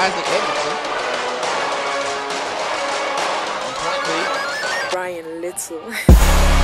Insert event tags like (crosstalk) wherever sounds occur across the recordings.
Isaac Edmondson. Brian Little. (laughs)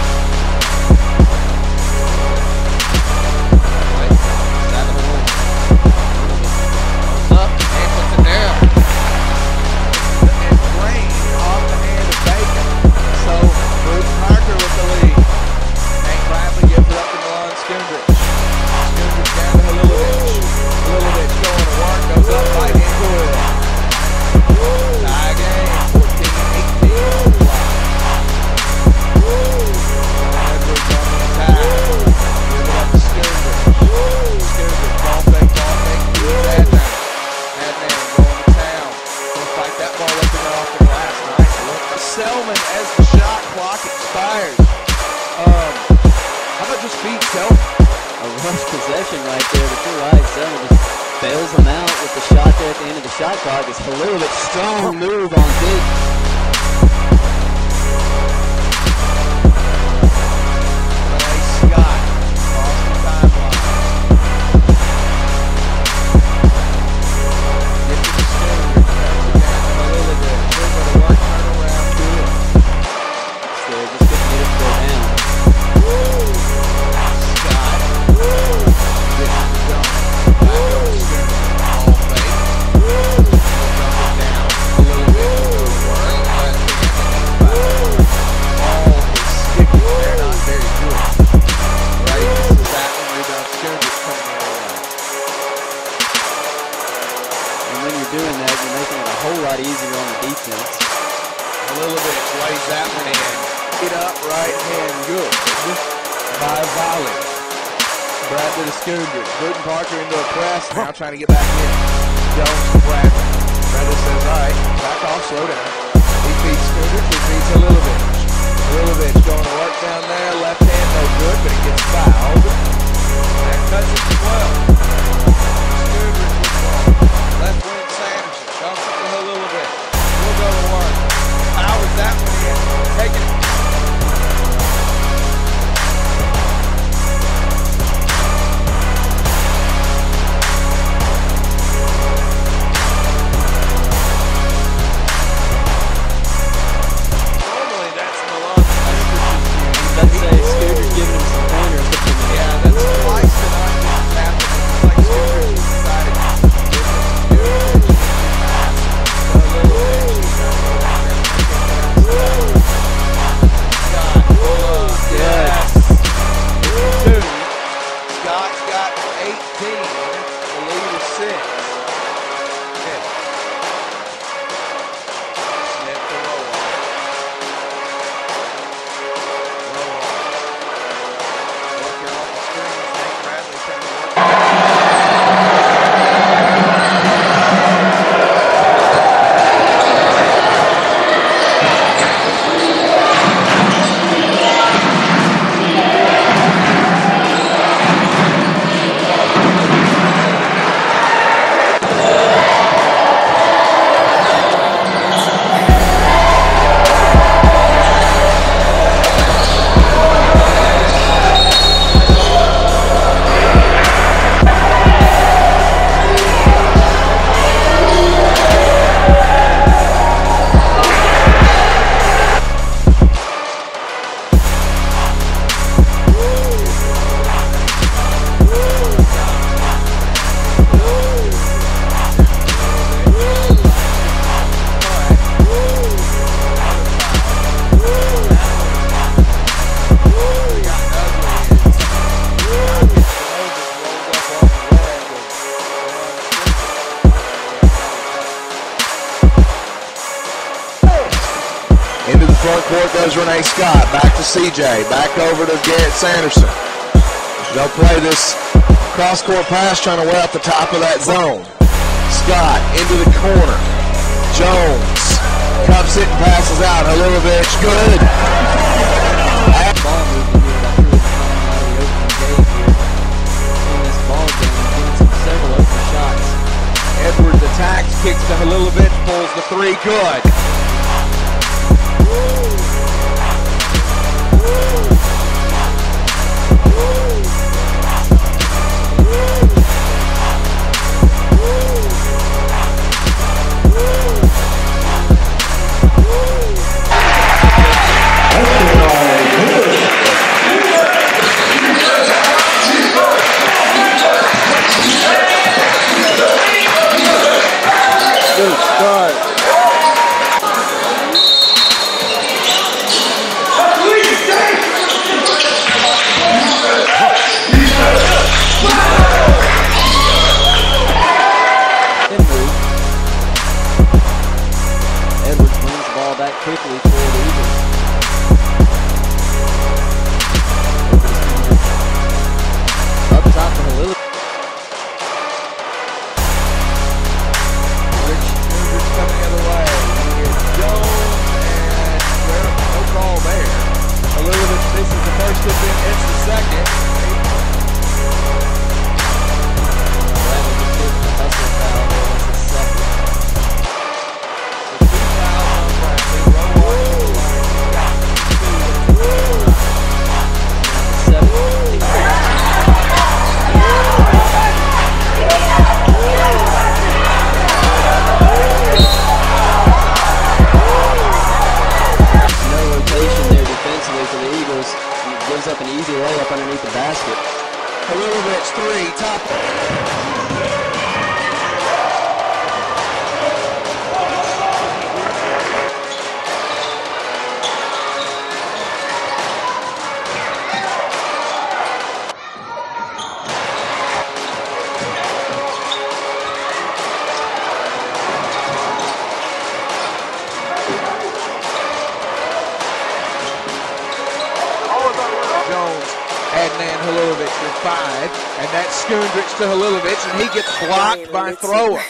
Parker into a press. Now trying to get back in. Jones to Bradley. Bradley says, all right, back off, slow down. He beats Scooters, he beats a little bit. Going to work down there. Left hand no good, but he gets fouled. That cuts it to 12. Scooters. Left wing a little bit. We'll go to work. That one in. It. CJ. Back over to Garrett Sanderson. They'll play this cross-court pass trying to wear out the top of that zone. Scott into the corner. Jones cups it and passes out. Halilovic, good. Edwards attacks, kicks to Halilovic, pulls the three, good. like this. And that's Skundrich to Halilovic, and he gets blocked by Thrower.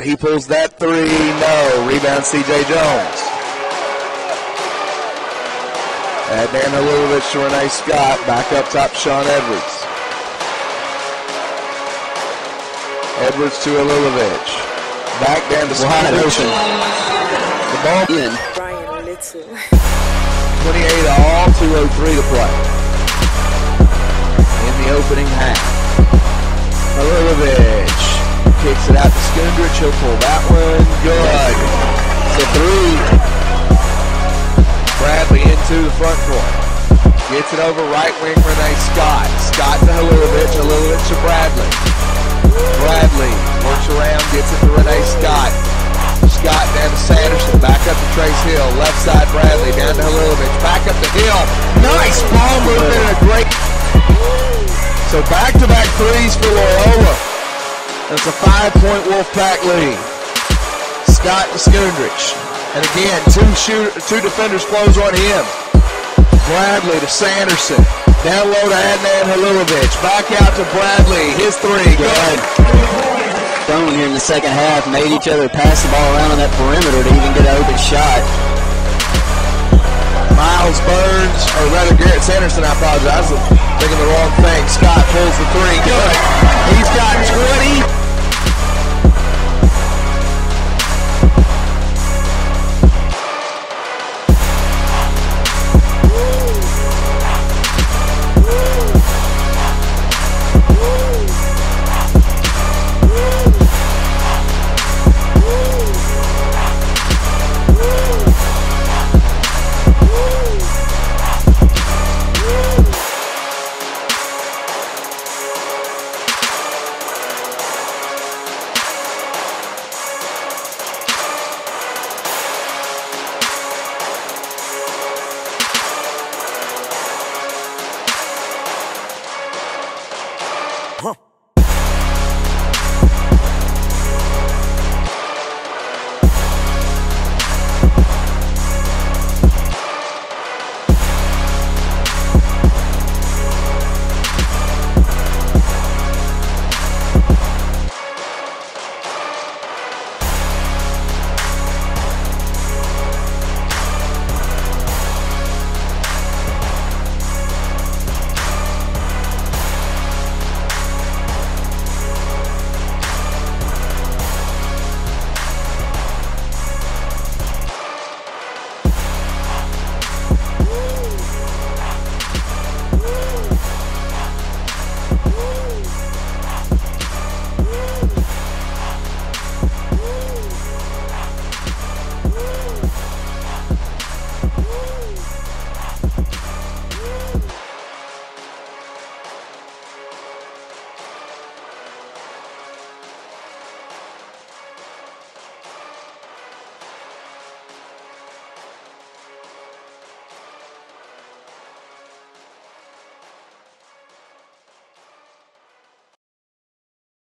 shot. He pulls that three. No. Rebound CJ Jones. Adnan Halilovic to Renee Scott. Back up top, Sean Edwards. Edwards to Halilovic. Back down to Wide open. The ball in. Brian Little. 28 all, 2.03 to play. In the opening half. Halilovic kicks it out to. He'll pull that one. Good. So three. Bradley into the front court. Gets it over right wing Renee Scott. Scott to Halilovic. Halilovic to Bradley. Bradley works around, gets it to Renee Scott. Scott down to Sanderson, back up to Trace Hill, left side Bradley, down to Halilovic, back up to Hill. Nice ball movement and a great. So back-to-back threes for Loyola. It's a five-point Wolfpack lead. Scott Skundrich. And again, two shoot, two defenders close on him. Bradley to Sanderson. Down low to Adnan Halilovic. Back out to Bradley. His three. Good. Throwing here in the second half made each other pass the ball around on that perimeter to even get an open shot or rather Garrett Sanderson, I apologize, I'm thinking the wrong thing. Scott pulls the three, good. He's got 20.